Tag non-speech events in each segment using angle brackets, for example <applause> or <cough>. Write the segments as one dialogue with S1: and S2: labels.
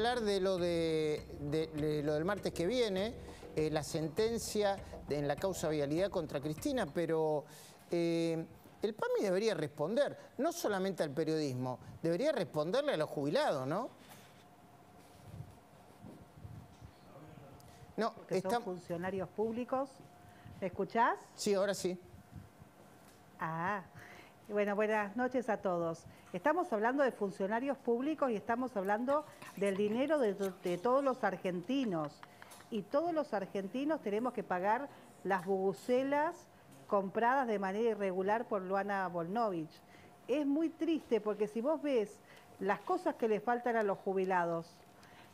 S1: hablar de lo, de, lo del martes que viene, eh, la sentencia en la causa vialidad contra Cristina, pero eh, el PAMI debería responder, no solamente al periodismo, debería responderle a los jubilados, ¿no?
S2: No, Porque son funcionarios públicos. ¿Me escuchás?
S1: Sí, ahora sí.
S2: Ah, bueno, buenas noches a todos. Estamos hablando de funcionarios públicos y estamos hablando del dinero de, todos los argentinos. Y todos los argentinos tenemos que pagar las bubucelas compradas de manera irregular por Luana Volnovich. Es muy triste porque si vos ves las cosas que le faltan a los jubilados,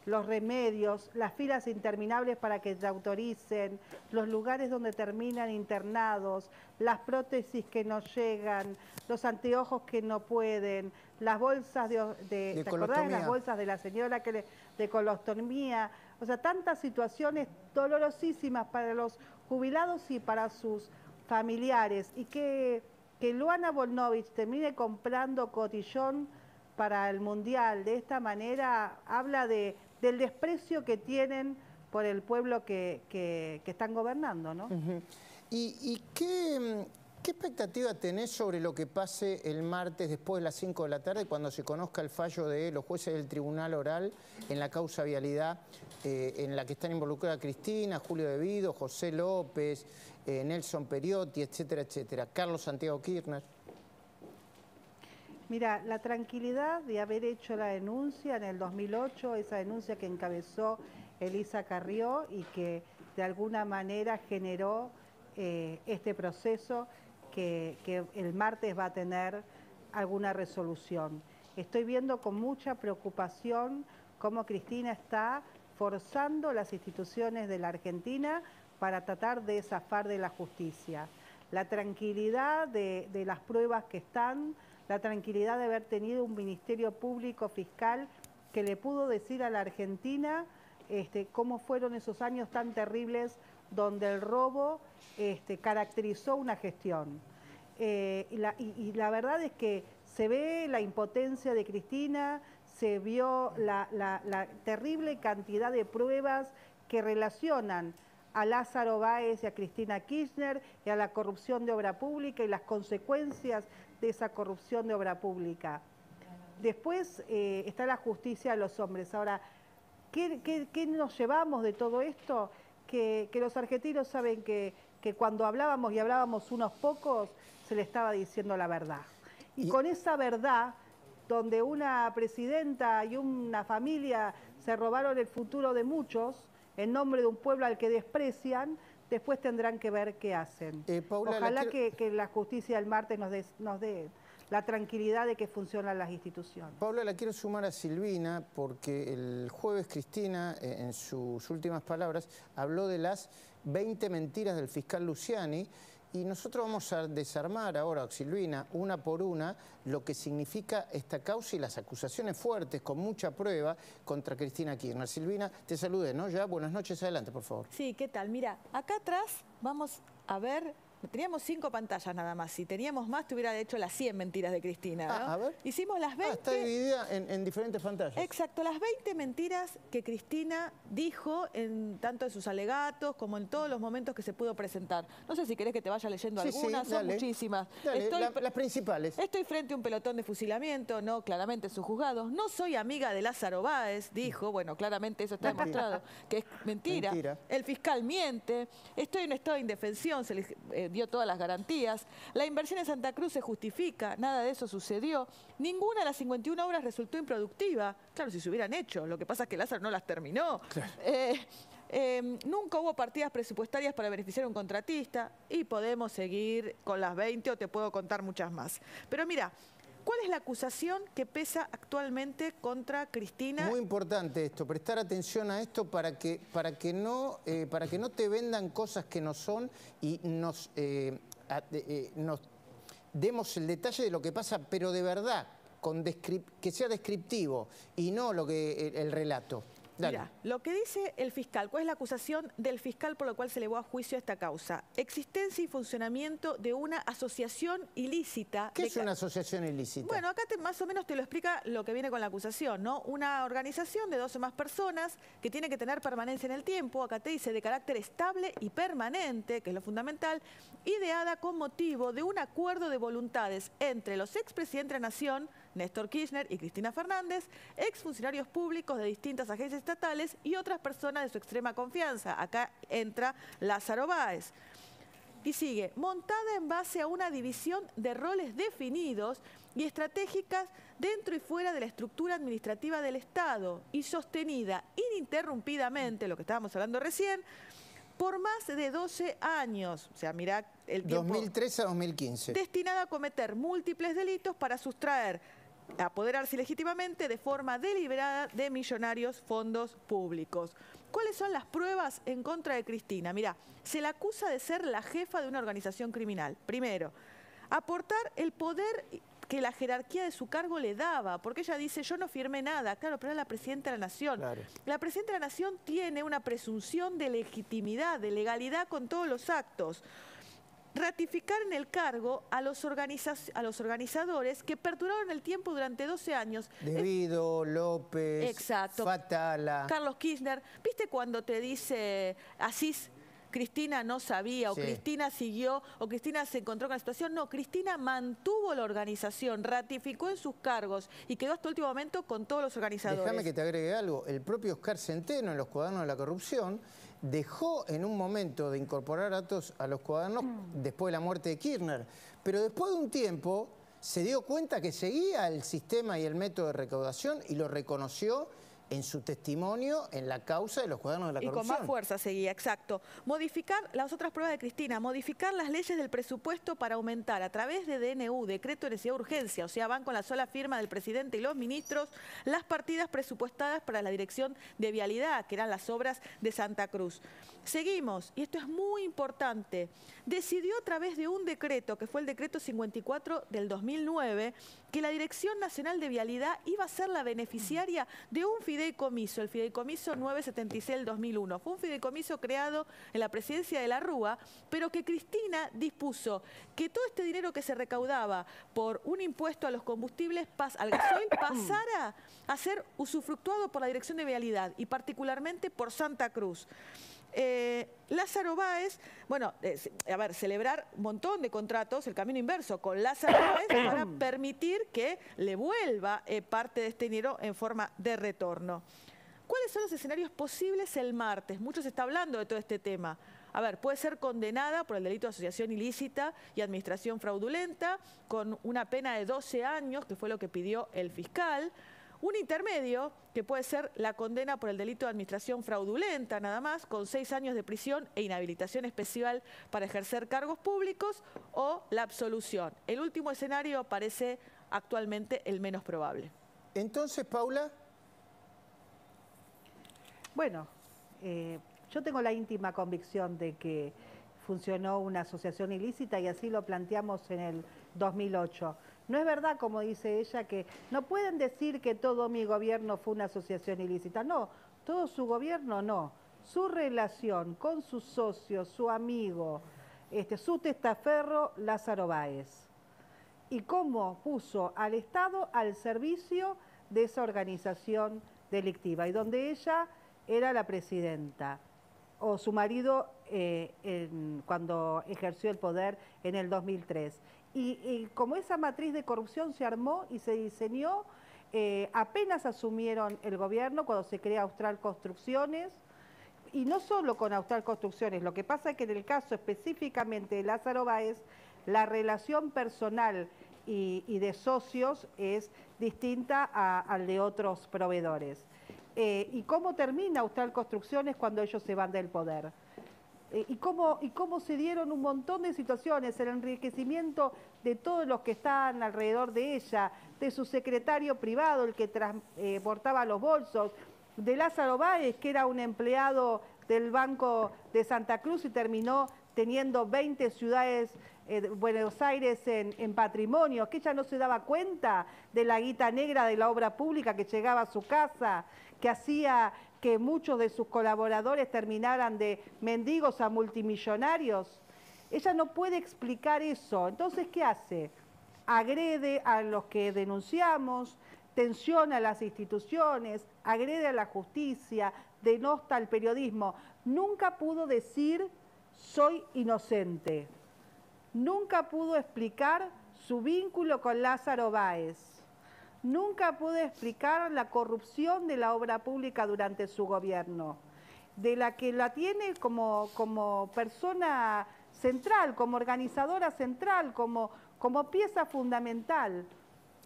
S2: los remedios, las filas interminables para que te autoricen, los lugares donde terminan internados, las prótesis que no llegan, los anteojos que no pueden, las bolsas de, ¿te acordás de las bolsas de la señora que de colostomía? O sea, tantas situaciones dolorosísimas para los jubilados y para sus familiares y que, que Luana Volnovich termine comprando cotillón para el Mundial de esta manera habla de del desprecio que tienen por el pueblo que, están gobernando, ¿no?
S1: ¿Y, qué, expectativa tenés sobre lo que pase el martes después de las 5 de la tarde cuando se conozca el fallo de los jueces del Tribunal Oral en la causa vialidad eh, en la que están involucradas Cristina, Julio Devido, José López, eh, Nelson Periotti, etcétera, etcétera, Carlos Santiago Kirchner?
S2: Mira, la tranquilidad de haber hecho la denuncia en el 2008, esa denuncia que encabezó Elisa Carrió y que de alguna manera generó eh, este proceso que, el martes va a tener alguna resolución. Estoy viendo con mucha preocupación cómo Cristina está forzando las instituciones de la Argentina para tratar de zafar de la justicia. La tranquilidad de las pruebas que están la tranquilidad de haber tenido un Ministerio Público Fiscal que le pudo decir a la Argentina este, cómo fueron esos años tan terribles donde el robo este, caracterizó una gestión. Eh, y, la, verdad es que se ve la impotencia de Cristina, se vio la, la terrible cantidad de pruebas que relacionan a Lázaro Báez y a Cristina Kirchner y a la corrupción de obra pública y las consecuencias de esa corrupción de obra pública. Después eh, está la justicia de los hombres. Ahora, ¿qué, nos llevamos de todo esto? Que, los argentinos saben que, cuando hablábamos y hablábamos unos pocos, se le estaba diciendo la verdad. y con esa verdad, donde una presidenta y una familia se robaron el futuro de muchos, en nombre de un pueblo al que desprecian, después tendrán que ver qué hacen. Eh, Ojalá que, la justicia el martes nos dé, nos dé la tranquilidad de que funcionan las instituciones.
S1: Paula, la quiero sumar a Silvina porque el jueves Cristina, eh, en sus últimas palabras, habló de las 20 mentiras del fiscal Luciani y nosotros vamos a desarmar ahora, Silvina, una por una, lo que significa esta causa y las acusaciones fuertes, con mucha prueba, contra Cristina Kirchner. Silvina, te saludé, ¿no? Ya, buenas noches, adelante, por favor.
S3: Sí, ¿qué tal? Mira, acá atrás vamos a ver Teníamos cinco pantallas nada más. Si teníamos más, te hubiera hecho las 100 mentiras de Cristina.
S1: Ah, a ver.
S3: Hicimos las 20. Ah,
S1: está dividida en, diferentes pantallas.
S3: Exacto, las 20 mentiras que Cristina dijo en tanto en sus alegatos como en todos los momentos que se pudo presentar. No sé si querés que te vaya leyendo algunas, son muchísimas.
S1: las principales.
S3: Estoy frente a un pelotón de fusilamiento, no, claramente sus juzgados. No soy amiga de Lázaro Báez, dijo. Bueno, claramente eso está demostrado, que es mentira. El fiscal miente. Estoy en estado de indefensión, se les, eh, dio todas las garantías. La inversión en Santa Cruz se justifica, nada de eso sucedió. Ninguna de las 51 obras resultó improductiva. Claro, si se hubieran hecho, lo que pasa es que Lázaro no las terminó. Eh, eh, nunca hubo partidas presupuestarias para beneficiar a un contratista y podemos seguir con las 20 o te puedo contar muchas más. Pero mira, ¿Cuál es la acusación que pesa actualmente contra Cristina?
S1: Muy importante esto, prestar atención a esto para que, para que, no, eh, para que no te vendan cosas que no son y nos, eh, eh, nos demos el detalle de lo que pasa, pero de verdad, con que sea descriptivo y no lo que el, relato.
S3: Mira, lo que dice el fiscal, ¿cuál es la acusación del fiscal por lo cual se elevó a juicio esta causa? Existencia y funcionamiento de una asociación ilícita.
S1: ¿Qué es una asociación ilícita?
S3: Bueno, acá más o menos te lo explica lo que viene con la acusación, ¿no? Una organización de dos o más personas que tiene que tener permanencia en el tiempo, acá te dice de carácter estable y permanente, que es lo fundamental, ideada con motivo de un acuerdo de voluntades entre los expresidentes de la Nación, Néstor Kirchner y Cristina Fernández, exfuncionarios públicos de distintas agencias estatales y otras personas de su extrema confianza. Acá entra Lázaro Báez. Y sigue, montada en base a una división de roles definidos y estratégicas dentro y fuera de la estructura administrativa del Estado y sostenida ininterrumpidamente, lo que estábamos hablando recién, por más de 12 años. O sea, mira el tiempo...
S1: 2013 a 2015.
S3: Destinada a cometer múltiples delitos para sustraer apoderarse legítimamente de forma deliberada de millonarios fondos públicos. ¿Cuáles son las pruebas en contra de Cristina? Mira, se la acusa de ser la jefa de una organización criminal. Primero, aportar el poder que la jerarquía de su cargo le daba, porque ella dice, yo no firmé nada, claro, pero es la Presidenta de la Nación. La Presidenta de la Nación tiene una presunción de legitimidad, de legalidad con todos los actos ratificar en el cargo a los, a los organizadores que perduraron el tiempo durante 12 años.
S1: Debido, López,
S3: Exacto.
S1: Fatala.
S3: Carlos Kirchner. ¿Viste cuando te dice Asís, Cristina no sabía, o Cristina siguió, o Cristina se encontró con la situación. No, Cristina mantuvo la organización, ratificó en sus cargos y quedó hasta el último momento con todos los organizadores.
S1: Déjame que te agregue algo. El propio Oscar Centeno en los cuadernos de la corrupción dejó en un momento de incorporar datos a los cuadernos mm. después de la muerte de Kirchner, pero después de un tiempo se dio cuenta que seguía el sistema y el método de recaudación y lo reconoció en su testimonio en la causa de los cuadernos de la corrupción.
S3: Y con más fuerza seguía, exacto. Modificar, las otras pruebas de Cristina, modificar las leyes del presupuesto para aumentar a través de DNU, decreto de necesidad de urgencia, o sea, van con la sola firma del presidente y los ministros, las partidas presupuestadas para la dirección de vialidad, que eran las obras de Santa Cruz. Seguimos, y esto es muy importante, decidió a través de un decreto, que fue el decreto 54 del 2009, que la Dirección Nacional de Vialidad iba a ser la beneficiaria de un fideicomiso, el fideicomiso 976 del 2001. Fue un fideicomiso creado en la presidencia de la Rúa, pero que Cristina dispuso que todo este dinero que se recaudaba por un impuesto a los combustibles, al gasoil, <coughs> pasara a ser usufructuado por la Dirección de Vialidad y particularmente por Santa Cruz. Eh, Lázaro Báez, bueno, eh, a ver, celebrar un montón de contratos, el camino inverso con Lázaro Báez <coughs> para permitir que le vuelva eh, parte de este dinero en forma de retorno. ¿Cuáles son los escenarios posibles el martes? Mucho se está hablando de todo este tema. A ver, puede ser condenada por el delito de asociación ilícita y administración fraudulenta con una pena de 12 años, que fue lo que pidió el fiscal. Un intermedio, que puede ser la condena por el delito de administración fraudulenta, nada más, con seis años de prisión e inhabilitación especial para ejercer cargos públicos, o la absolución. El último escenario parece actualmente el menos probable.
S1: Entonces, Paula...
S2: Bueno, eh, yo tengo la íntima convicción de que funcionó una asociación ilícita y así lo planteamos en el 2008. No es verdad, como dice ella, que no pueden decir que todo mi gobierno fue una asociación ilícita. No, todo su gobierno no. Su relación con sus socios, su amigo, este, su testaferro, Lázaro Báez. Y cómo puso al Estado al servicio de esa organización delictiva y donde ella era la presidenta o su marido eh, cuando ejerció el poder en el 2003. Y, como esa matriz de corrupción se armó y se diseñó, eh, apenas asumieron el gobierno cuando se crea Austral Construcciones, y no solo con Austral Construcciones, lo que pasa es que en el caso específicamente de Lázaro Báez, la relación personal y, de socios es distinta al de otros proveedores. Eh, ¿Y cómo termina Austral Construcciones cuando ellos se van del poder? Eh, y, cómo, y cómo se dieron un montón de situaciones, el enriquecimiento de todos los que estaban alrededor de ella, de su secretario privado, el que transportaba los bolsos, de Lázaro Báez, que era un empleado del Banco de Santa Cruz y terminó teniendo 20 ciudades eh, Buenos Aires en, patrimonio, que ella no se daba cuenta de la guita negra de la obra pública que llegaba a su casa, que hacía que muchos de sus colaboradores terminaran de mendigos a multimillonarios. Ella no puede explicar eso. Entonces, ¿qué hace? Agrede a los que denunciamos, tensiona a las instituciones, agrede a la justicia, denosta al periodismo. Nunca pudo decir soy inocente nunca pudo explicar su vínculo con Lázaro Báez. Nunca pudo explicar la corrupción de la obra pública durante su gobierno, de la que la tiene como, como persona central, como organizadora central, como, como pieza fundamental.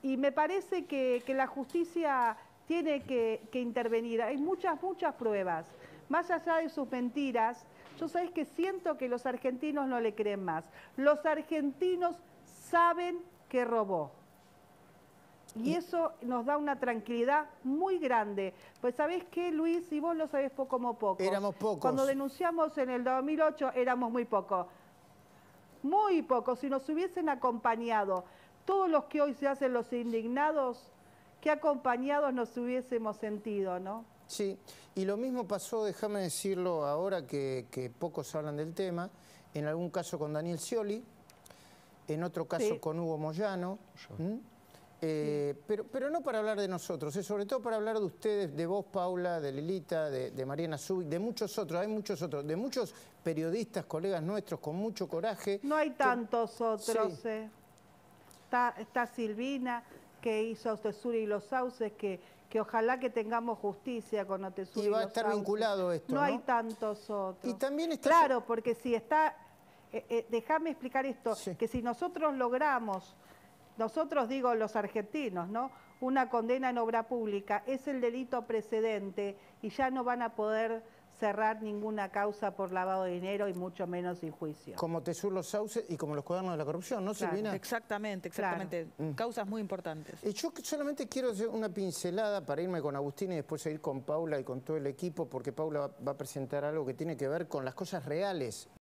S2: Y me parece que, la justicia tiene que, que intervenir. Hay muchas, muchas pruebas. Más allá de sus mentiras, yo sabes que siento que los argentinos no le creen más. Los argentinos saben que robó. Y eso nos da una tranquilidad muy grande. Pues ¿sabés qué, Luis? Y vos lo sabés poco como poco.
S1: Éramos pocos.
S2: Cuando denunciamos en el 2008 éramos muy pocos. Muy pocos. Si nos hubiesen acompañado todos los que hoy se hacen los indignados, qué acompañados nos hubiésemos sentido, ¿no?
S1: Sí, y lo mismo pasó, déjame decirlo ahora que, pocos hablan del tema, en algún caso con Daniel Scioli, en otro caso con Hugo Moyano, eh, pero, pero no para hablar de nosotros, es sobre todo para hablar de ustedes, de vos, Paula, de Lilita, de, Mariana Subi, de muchos otros, hay muchos otros, de muchos periodistas, colegas nuestros con mucho coraje.
S2: No hay tantos otros, eh. está, está Silvina, que hizo Otesuri y los Sauces, que que ojalá que tengamos justicia con Otesuri.
S1: Y va a estar vinculado esto,
S2: ¿no? hay tantos otros.
S1: Y también está...
S2: Claro, porque si está... Eh, eh, déjame explicar esto, que si nosotros logramos, nosotros digo los argentinos, ¿no? Una condena en obra pública es el delito precedente y ya no van a poder cerrar ninguna causa por lavado de dinero y mucho menos sin juicio.
S1: Como Tesur los sauces y como los cuadernos de la corrupción, ¿no, Silvina?
S3: Exactamente, exactamente. Mm. Causas muy importantes.
S1: Y yo solamente quiero hacer una pincelada para irme con Agustín y después ir con Paula y con todo el equipo, porque Paula va a presentar algo que tiene que ver con las cosas reales